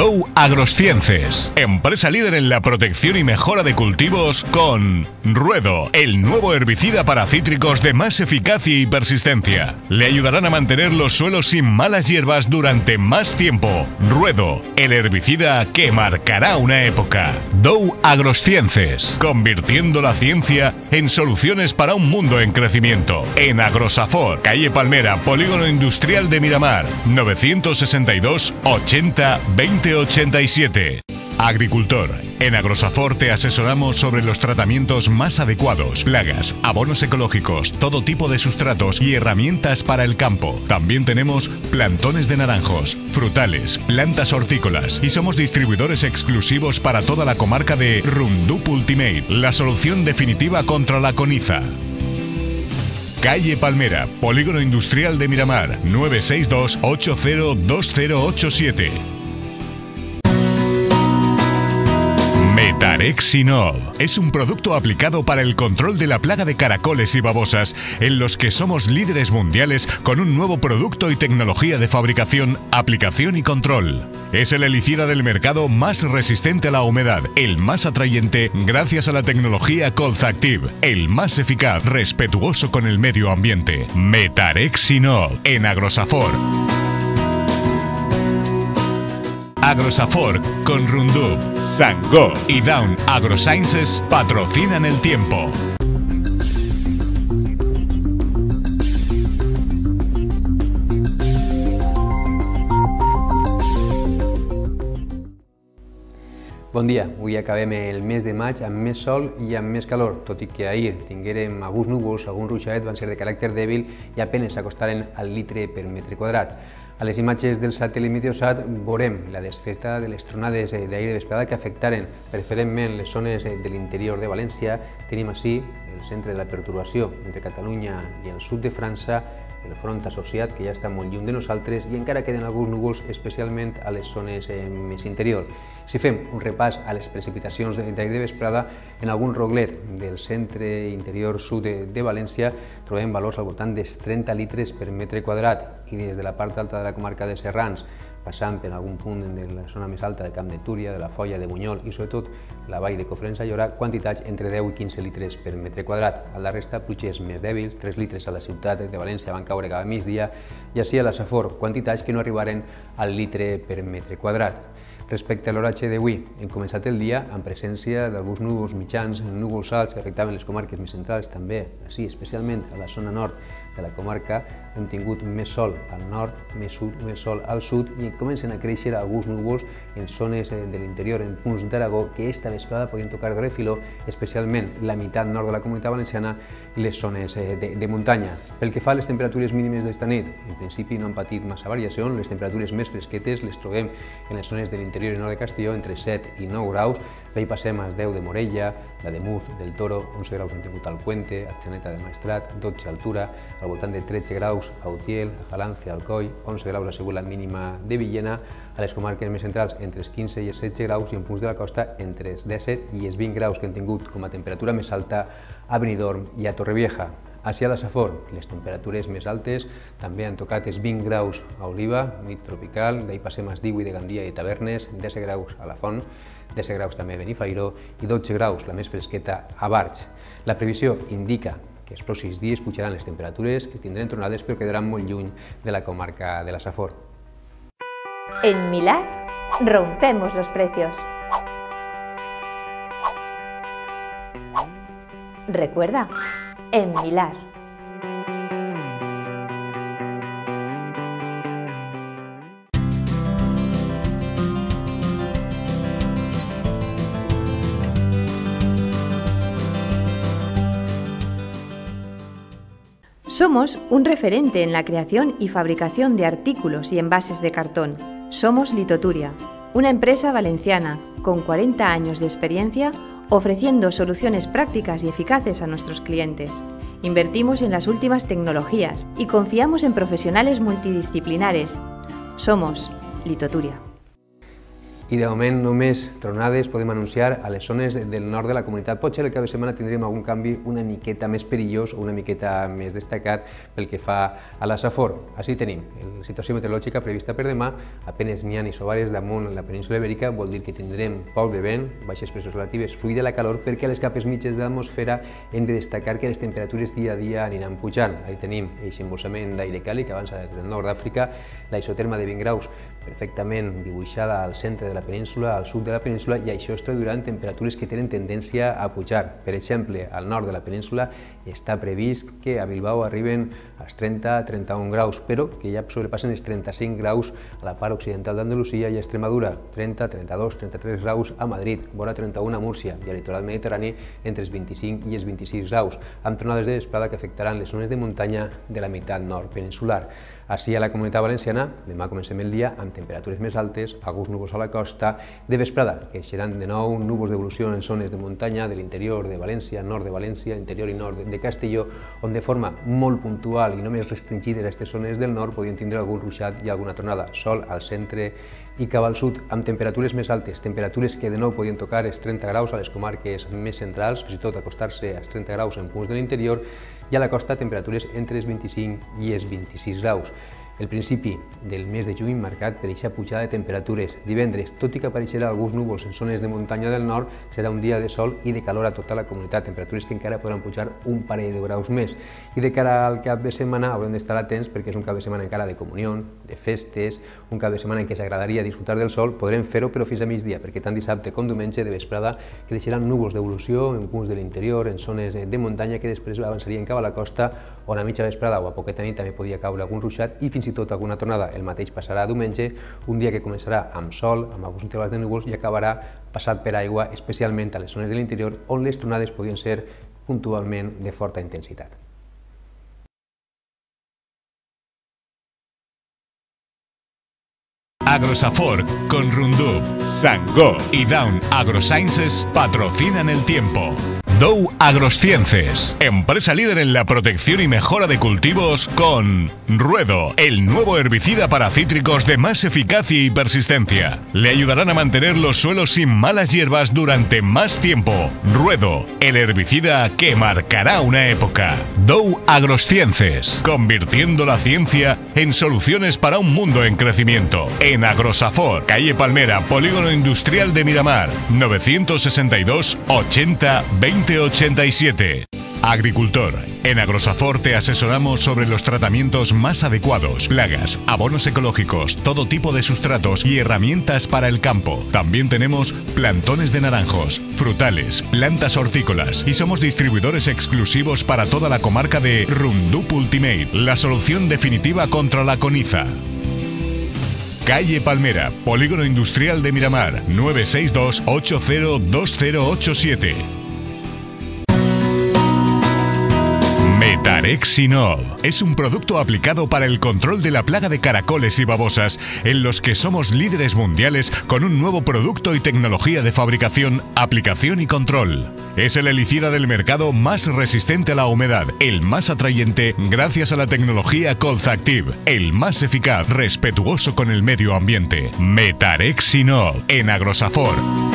Dow Agrosciences, empresa líder en la protección y mejora de cultivos con Ruedo, el nuevo herbicida para cítricos de más eficacia y persistencia. Le ayudarán a mantener los suelos sin malas hierbas durante más tiempo. Ruedo, el herbicida que marcará una época. Dow Agrosciences, convirtiendo la ciencia en soluciones para un mundo en crecimiento. En Agrosafor, calle Palmera, Polígono Industrial de Miramar, 962 80 2087. Agricultor. En Agrosafor te asesoramos sobre los tratamientos más adecuados, plagas, abonos ecológicos, todo tipo de sustratos y herramientas para el campo. También tenemos plantones de naranjos, frutales, plantas hortícolas y somos distribuidores exclusivos para toda la comarca de Rundup Ultimate, la solución definitiva contra la coniza. Calle Palmera, Polígono Industrial de Miramar, 962 802087. Metarexinol es un producto aplicado para el control de la plaga de caracoles y babosas, en los que somos líderes mundiales con un nuevo producto y tecnología de fabricación, aplicación y control. Es el helicida del mercado más resistente a la humedad, el más atrayente gracias a la tecnología Colzactive, el más eficaz, respetuoso con el medio ambiente. Metarexinol en Agrosafor. Agrosafor con Rundup, Sango y Down AgroSciences patrocinan el tiempo. Bon dia, avui acabem el mes de maig amb més sol i amb més calor, tot i que ahir tinguérem alguns núvols, algun ruixadet van ser de caràcter dèbil i apenes s'acostaren al litre per metre quadrat. A les imatges del satèl·lit Meteosat veurem la desfeta de les tronades d'aire de vesprada que afectaren preferentment les zones de l'interior de València. Tenim així el centre de la perturbació entre Catalunya i el sud de França, el front associat que ja està molt lluny de nosaltres i encara queden alguns núvols especialment a les zones eh, més interiors. Si fem un repàs a les precipitacions d'aire de vesprada, en algun roglet del centre interior sud de, de València trobem valors al voltant dels 30 litres per metre quadrat i des de la part alta de la comarca de Serrans passant per algun punt de la zona més alta de Camp de Túria, de la Folla, de Bunyol i sobretot la vall de Cofrents a Llora, quantitats entre 10 i 15 litres per metre quadrat. A la resta, pluges més dèbils, 3 litres a la ciutat de València van caure cada migdia i així a la Safor, quantitats que no arribaren al litre per metre quadrat. Respecte a l'oratge d'avui, hem començat el dia amb presència d'alguns núvols mitjans, núvols alts que afectaven les comarques més centrals, també, sí, especialment a la zona nord de la comarca, hem tingut més sol al nord, més, sud, més sol al sud i comencen a créixer alguns núvols en zones de l'interior, en punts d'Aragó, que esta vesprada podien tocar de refiló, especialment la meitat nord de la comunitat valenciana i les zones de, de muntanya. Pel que fa a les temperatures mínimes d'esta nit, en principi no han patit massa variació, les temperatures més fresquetes les trobem en les zones de l'interior i nord de Castelló entre 7 i 9 graus, D'ahir passem als 10 de Morella, la de Muz, del Toro, 11 graus tingut al Puente, a Xaneta de Maestrat, 12 a altura, al voltant de 13 graus a Utiel, a Jalance, al Coll, 11 graus ha sigut la mínima de Villena, a les comarques més centrals entre els 15 i els 16 graus i en punts de la costa entre els 17 i els 20 graus que hem tingut com a temperatura més alta a Benidorm i a Torrevieja. Així a la Safor, les temperatures més altes també han tocat els 20 graus a Oliva, nit tropical, d'ahir passem als 18 de Gandia i Tavernes, 10 graus a la Font, 10 graus també a Benifairó i 12 graus, la més fresqueta, a Barx. La previsió indica que els pròxims dies pujaran les temperatures, que tindran tronades però quedaran molt lluny de la comarca de la Safor. En Milar rompemos los precios. Recuerda, en Milar. Somos un referente en la creación y fabricación de artículos y envases de cartón. Somos Litoturia, una empresa valenciana con 40 años de experiencia ofreciendo soluciones prácticas y eficaces a nuestros clientes. Invertimos en las últimas tecnologías y confiamos en profesionales multidisciplinares. Somos Litoturia. I de moment només tronades podem anunciar a les zones del nord de la comunitat. Potser el cap de setmana tindrem algun canvi una miqueta més perillós o una miqueta més destacat pel que fa a la Safor. Així tenim la situació meteorològica prevista per demà, apenes n'hi ha ni sobares damunt la península ibèrica, vol dir que tindrem poc de vent, baixes pressions relatives, fluid de la calor, perquè a les capes mitges de l'atmosfera hem de destacar que les temperatures dia a dia aniran pujant. Ahí tenim aquest embolsament d'aire càlid que avança des del nord d'Àfrica, la isoterma de 20 graus perfectament dibuixada al centre de la península, al sud de la península, i això es traduirà en temperatures que tenen tendència a pujar. Per exemple, al nord de la península està previst que a Bilbao arriben als 30-31 graus, però que ja sobrepassen els 35 graus a la part occidental d'Andalusia i a Extremadura, 30, 32, 33 graus a Madrid, vora 31 a Múrcia i al litoral mediterrani entre els 25 i els 26 graus, amb tronades de vesprada que afectaran les zones de muntanya de la meitat nord peninsular. Així a la Comunitat Valenciana, demà comencem el dia amb temperatures més altes, alguns núvols a la costa, de vesprada, que seran de nou núvols d'evolució en zones de muntanya de l'interior de València, nord de València, interior i nord de Castelló, on de forma molt puntual i només restringides a aquestes zones del nord podien tindre algun ruixat i alguna tronada. Sol al centre i cap al sud, amb temperatures més altes, temperatures que de nou podien tocar els 30 graus a les comarques més centrals, fins i tot acostar-se als 30 graus en punts de l'interior, i a la costa temperatures entre els 25 i els 26 graus. El principi del mes de juny marcat per aquesta pujada de temperatures. Divendres, tot i que apareixerà alguns núvols en zones de muntanya del nord, serà un dia de sol i de calor a tota la comunitat, temperatures que encara podran pujar un parell de graus més. I de cara al cap de setmana haurem d'estar atents perquè és un cap de setmana encara de comunió, de festes, un cap de setmana en què s'agradaria disfrutar del sol, podrem fer-ho però fins a migdia, perquè tant dissabte com diumenge de vesprada creixeran núvols d'evolució en punts de l'interior, en zones de muntanya que després avançarien cap a la costa on a mitja vesprada o a poqueta nit també podia caure algun ruixat i fins i tot alguna tornada. El mateix passarà diumenge, un dia que començarà amb sol, amb alguns intervals de núvols i acabarà passat per aigua, especialment a les zones de l'interior on les tronades podien ser puntualment de forta intensitat. Agrosafor con Rundup, Sangó y Down AgroSciences patrocinan el tiempo. Dow Agrosciences, empresa líder en la protección y mejora de cultivos con Ruedo, el nuevo herbicida para cítricos de más eficacia y persistencia. Le ayudarán a mantener los suelos sin malas hierbas durante más tiempo. Ruedo, el herbicida que marcará una época. Dow Agrosciences, convirtiendo la ciencia en soluciones para un mundo en crecimiento. En Agrosafor, calle Palmera, Polígono Industrial de Miramar, 962 80 20 87. Agricultor. En Agrosafor te asesoramos sobre los tratamientos más adecuados, plagas, abonos ecológicos, todo tipo de sustratos y herramientas para el campo. También tenemos plantones de naranjos, frutales, plantas hortícolas y somos distribuidores exclusivos para toda la comarca de Rundup Ultimate, la solución definitiva contra la coniza. Calle Palmera, Polígono Industrial de Miramar, 962 802087. Metarexinol es un producto aplicado para el control de la plaga de caracoles y babosas, en los que somos líderes mundiales con un nuevo producto y tecnología de fabricación, aplicación y control. Es el helicida del mercado más resistente a la humedad, el más atrayente gracias a la tecnología Colzactive, el más eficaz, respetuoso con el medio ambiente. Metarexinol en Agrosafor.